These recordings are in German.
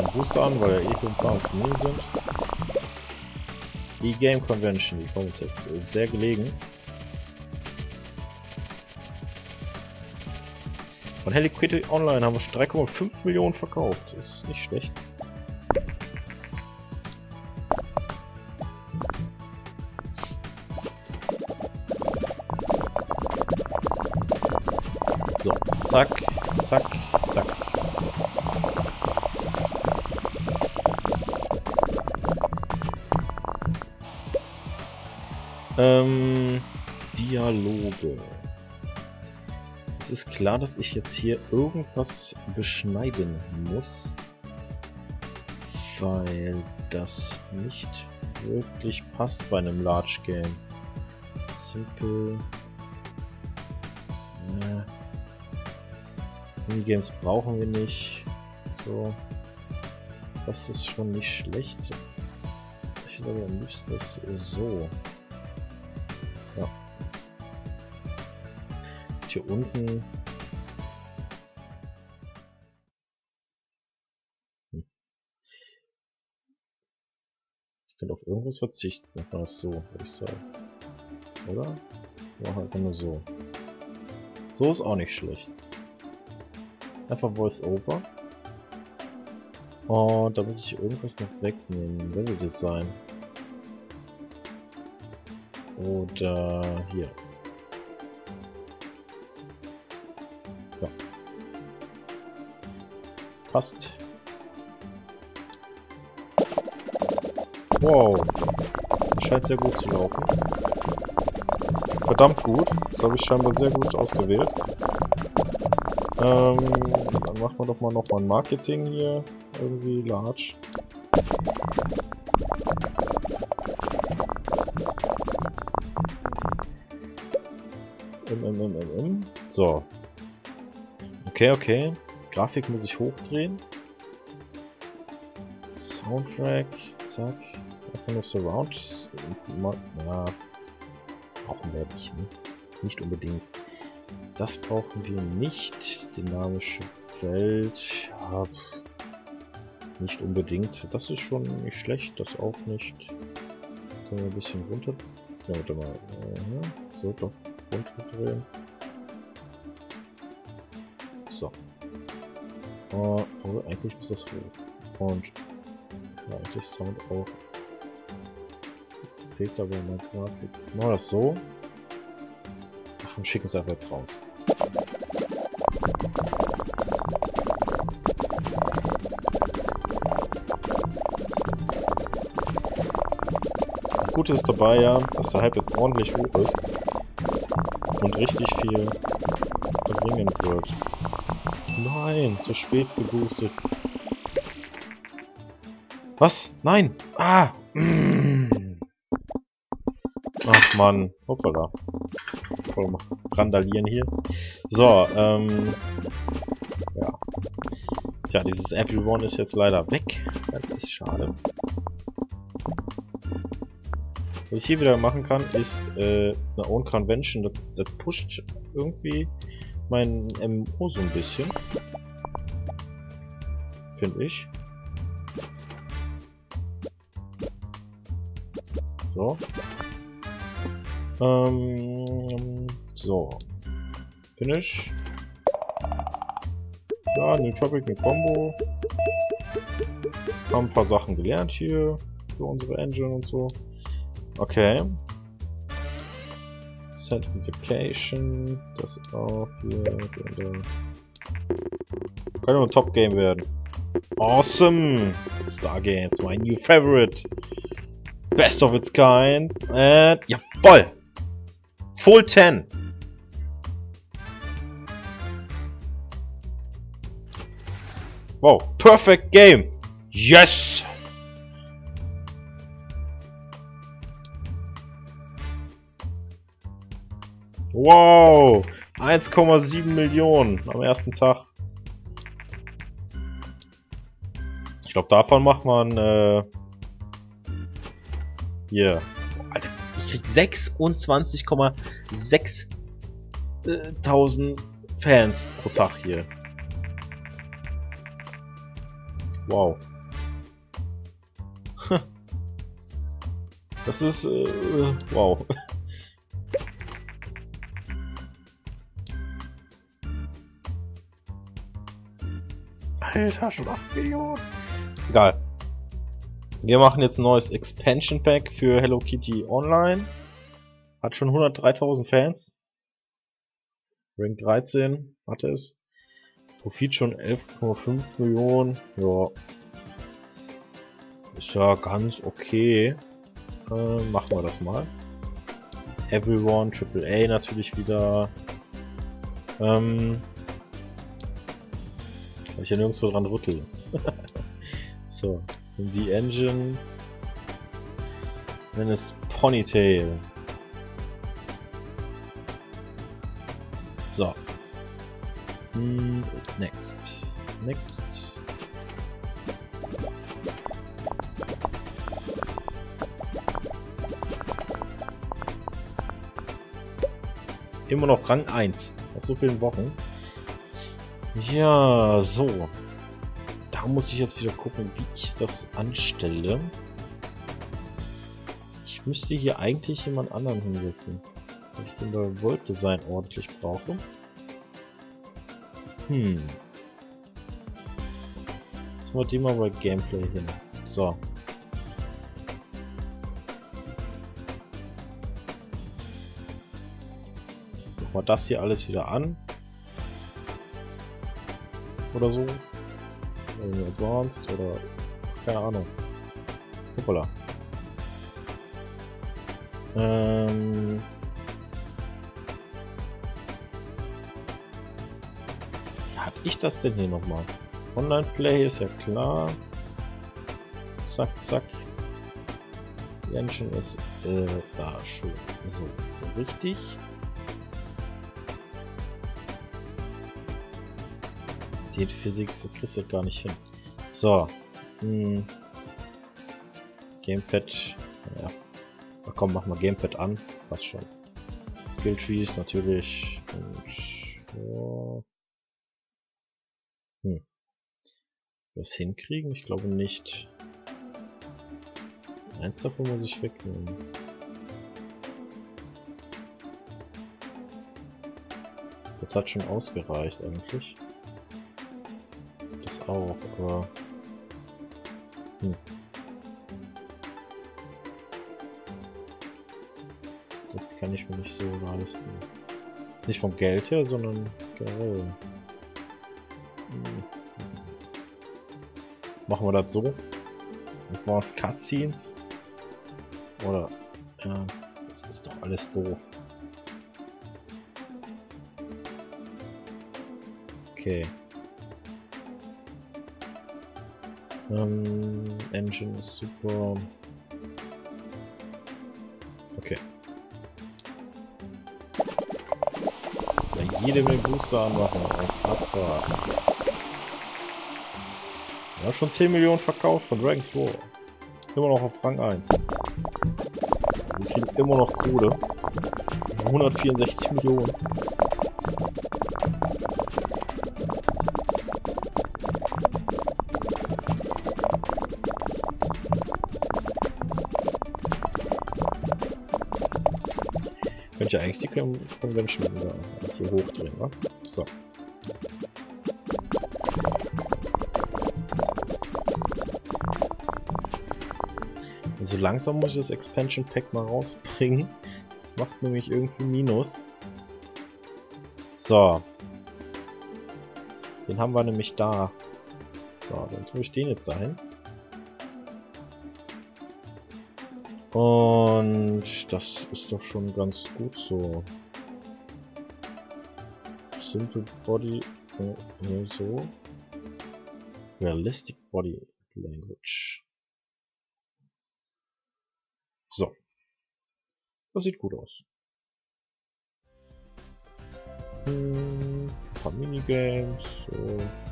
mal einen Booster an, weil ja eh ein paar Termine sind. Die Game Convention, die kommt jetzt sehr gelegen. Von Heliquidity Online haben wir 3,5 Millionen verkauft. Ist nicht schlecht. So, zack, zack, zack. Ähm, Dialoge. Es ist klar, dass ich jetzt hier irgendwas beschneiden muss, weil das nicht wirklich passt bei einem Large Game. Simple. Ja. Minigames brauchen wir nicht. So. Das ist schon nicht schlecht. Ich würde am liebsten das so. Hier unten. Hm. Ich könnte auf irgendwas verzichten. Macht man das so, würde ich sagen. Oder? Ja, halt nur so. So ist auch nicht schlecht. Einfach Voice Over. Und da muss ich irgendwas noch wegnehmen. Level Design. Oder hier. Passt. Wow. Scheint sehr gut zu laufen. Verdammt gut. Das habe ich scheinbar sehr gut ausgewählt. Ähm, dann machen wir doch mal nochmal ein Marketing hier. Irgendwie large. M, M, M, M, M. So. Okay, okay. Grafik muss ich hochdrehen. Soundtrack, zack. Einfach nur Surround. Ja. Brauchen wir nicht, ne? Nicht unbedingt. Das brauchen wir nicht. Dynamische Feld. Ja, nicht unbedingt. Das ist schon nicht schlecht. Das auch nicht. Können wir ein bisschen runter. Ja, warte mal. Äh, so doch runterdrehen. So. Äh, aber eigentlich muss das hoch. Und ja, eigentlich Sound auch. Fehlt aber in der Grafik. Machen wir das so. Ach, und schicken es einfach jetzt raus. Gutes ist dabei ja, dass der Hype jetzt ordentlich hoch ist und richtig viel bringen wird. Nein, zu spät geboostet. Was? Nein! Ah! Mm. Ach man, hoppala. Voll randalieren hier. So, ähm... Ja. Tja, dieses Everyone ist jetzt leider weg. Das ist schade. Was ich hier wieder machen kann, ist äh, eine Own Convention. Das, das pusht irgendwie mein MMO so ein bisschen. Finde ich. So. Ähm, so. Finish. Ja, New Topic, eine Combo. Haben ein paar Sachen gelernt hier für unsere Engine und so. Okay. Certification, das auch hier. Kann nur ein Top Game werden. Awesome! Stargames, my new favorite. Best of its kind. And jawoll! Full 10. Wow, perfect game. Yes! Wow! 1,7 Millionen am ersten Tag. Ich glaube, davon macht man, äh... Hier. Alter, ich krieg 26,6 äh, tausend Fans pro Tag hier. Wow. Das ist, äh, wow. Alter, schon 8 Millionen. Egal. Wir machen jetzt ein neues Expansion Pack für Hello Kitty Online. Hat schon 103.000 Fans. Ring 13 hatte es. Profit schon 11,5 Millionen. Ja. Ist ja ganz okay. Äh, machen wir das mal. Everyone, AAA natürlich wieder. Ähm, weil ich ja nirgendwo dran rüttel. so, die Engine. Dann ist Ponytail. So. Hm, next. Next. Immer noch Rang 1. Nach so vielen Wochen. Ja, so. Da muss ich jetzt wieder gucken, wie ich das anstelle. Ich müsste hier eigentlich jemand anderen hinsetzen. Wenn ich den bei World Design ordentlich brauche. Hm. Jetzt mal die mal bei Gameplay hin. So. Machen wir das hier alles wieder an oder so. Irgendwie Advanced oder keine Ahnung. Hoppala. Ähm. Hatte ich das denn hier nochmal? Online-Play ist ja klar. Zack, zack. Die Engine ist äh, da schon. So, richtig. Die Physik kriegst du gar nicht hin. So. Hm. Gamepad. Ja. Na komm, mach mal Gamepad an. Passt schon. Skill Trees natürlich. Und, ja. Hm. Das hinkriegen? Ich glaube nicht. Eins davon muss ich wegnehmen. Das hat schon ausgereicht eigentlich das auch, aber... Hm. Das kann ich mir nicht so leisten. Nicht vom Geld her, sondern generell. Hm. Machen wir das so. Jetzt waren es Cutscenes. Oder... Ja, das ist doch alles doof. Okay. Ähm, Engine ist super. Okay. Ja, jede Menge Booster anmachen abfahren. Wir haben schon 10 Millionen verkauft von Dragon's War. Immer noch auf Rang 1. Wir kriegen immer noch Kohle. 164 Millionen. Die Convention wieder hier hochdrehen, wa? So. Also langsam muss ich das Expansion Pack mal rausbringen. Das macht nämlich irgendwie Minus. So. Den haben wir nämlich da. So, dann tue ich den jetzt dahin. Und das ist doch schon ganz gut so. Simple Body, äh, so. Realistic Body Language. So. Das sieht gut aus. Hm, ein paar Minigames, so.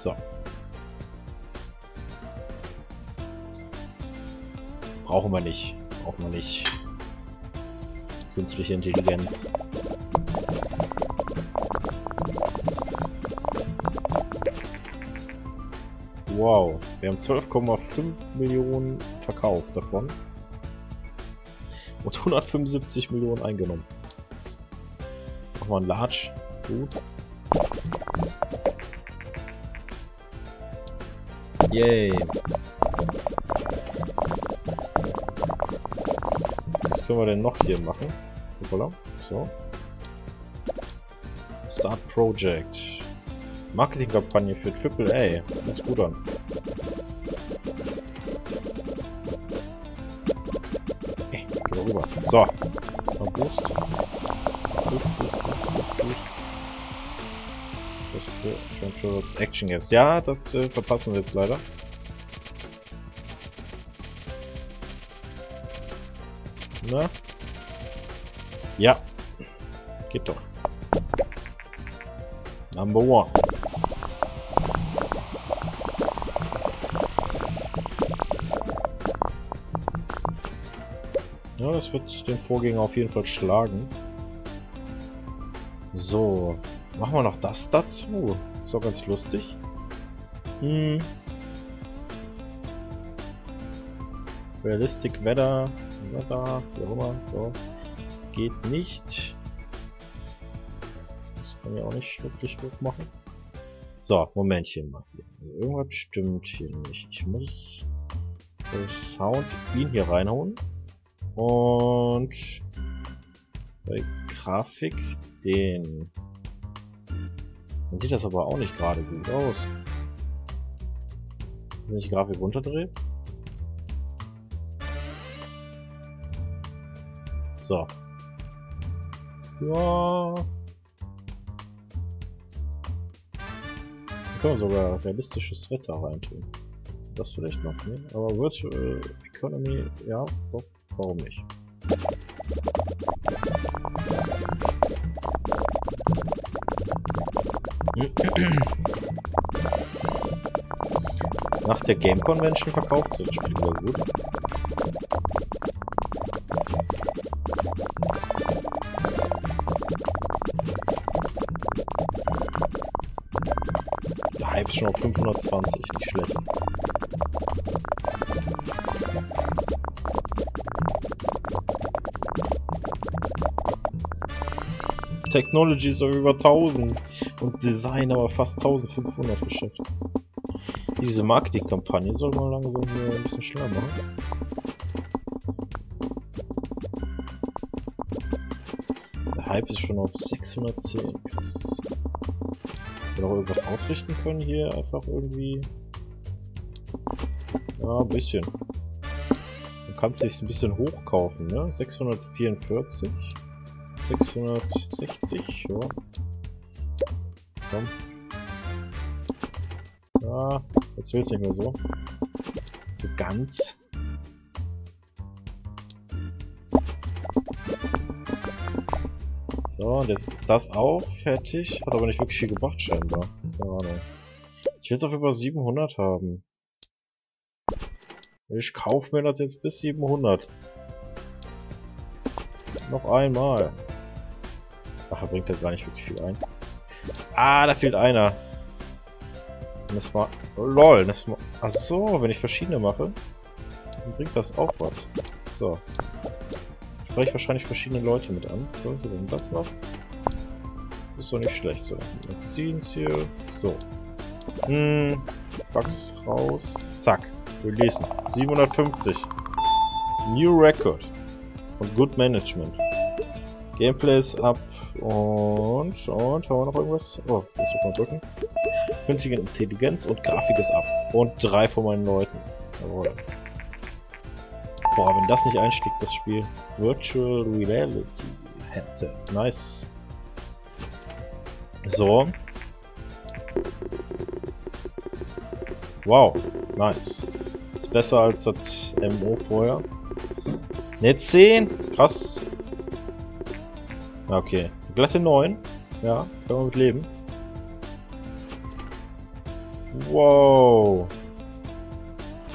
So. Brauchen wir nicht. Brauchen wir nicht. künstliche Intelligenz. Wow, wir haben 12,5 Millionen verkauft davon. Und 175 Millionen eingenommen. Nochmal ein Large Booth. Yay. Was können wir denn noch hier machen? Hoppala. So. Start Project. Marketingkampagne für AAA. Ganz gut an. Ey, geh mal rüber. So. Boost. Boost, Boost, Boost, Boost. Action Games. Ja, das äh, verpassen wir jetzt leider. Na? Ja. Geht doch. Number one. Ja, das wird den Vorgänger auf jeden Fall schlagen. So. Machen wir noch das dazu. Ist doch ganz lustig. Hm. Realistic Weather. Weather. Wie auch immer. So. Geht nicht. Das kann ich auch nicht wirklich gut machen. So, Momentchen mal hier. Also irgendwas stimmt hier nicht. Ich muss das Sound ihn hier reinhauen. Und bei Grafik den. Dann sieht das aber auch nicht gerade gut aus. Wenn ich die Grafik runterdrehe. So. Ja. Da können wir sogar realistisches Wetter reintun. Das vielleicht noch, ne? Aber Virtual Economy, ja, doch, warum nicht? Nach der Game Convention verkauft so das Spiel wieder gut. Der Hype ist schon auf 520, nicht schlecht. Technology ist über 1000 und Design aber fast 1500 geschafft. Diese Marketingkampagne soll man langsam hier ein bisschen schneller machen. Der Hype ist schon auf 610. Krass. Wir noch irgendwas ausrichten können hier, einfach irgendwie. Ja, ein bisschen. Man kann es sich ein bisschen hochkaufen, ne? 644. 660, ja. Komm. Ja, jetzt will es nicht mehr so. So ganz. So, und jetzt ist das auch fertig. Hat aber nicht wirklich viel gebracht scheinbar. Keine Ahnung. Ich will es auf über 700 haben. Ich kaufe mir das jetzt bis 700. Noch einmal. Ach, er bringt da gar nicht wirklich viel ein. Ah, da fehlt einer. Das war... Oh, lol, das war... Ach so, wenn ich verschiedene mache, dann bringt das auch was. So. Spreche ich wahrscheinlich verschiedene Leute mit an. So, hier dann das noch. Ist doch nicht schlecht. So, es hier. So. Hm. Bugs raus. Zack. Wir lesen. 750. New Record. Und Good Management. Gameplay ist ab und, und, haben wir noch irgendwas? Oh, das muss man drücken. Künstliche Intelligenz und Grafik ist ab. Und drei von meinen Leuten. Jawohl. Boah, wenn das nicht einstieg, das Spiel. Virtual Reality Headset. Nice. So. Wow, nice. Ist besser als das MO vorher. Ne, 10! Krass. Okay. Glatte 9. Ja, können wir mit leben. Wow.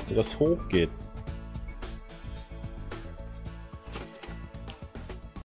Wie das hochgeht.